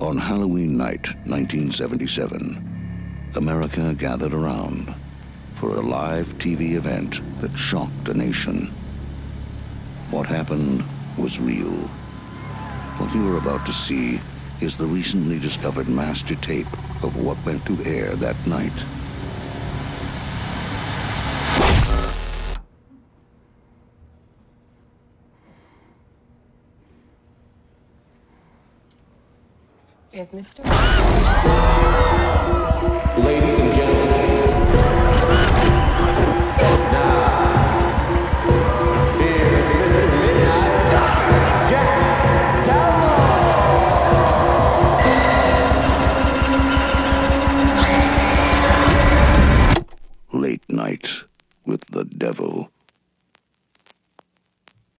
On Halloween night, 1977, America gathered around for a live TV event that shocked the nation. What happened was real. What you are about to see is the recently discovered master tape of what went to air that night. Mr. Ladies and gentlemen. Now, Mr. Jack Late night with the devil.